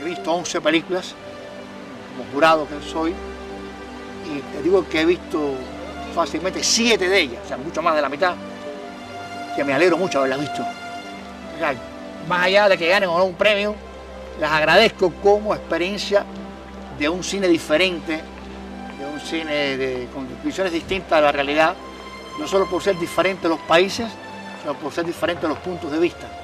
He visto 11 películas, como jurado que soy, y te digo que he visto fácilmente 7 de ellas, o sea, mucho más de la mitad, que me alegro mucho haberlas visto. Más allá de que ganen o no un premio, las agradezco como experiencia de un cine diferente, de un cine de, con visiones distintas a la realidad, no solo por ser diferentes los países, sino por ser diferentes los puntos de vista.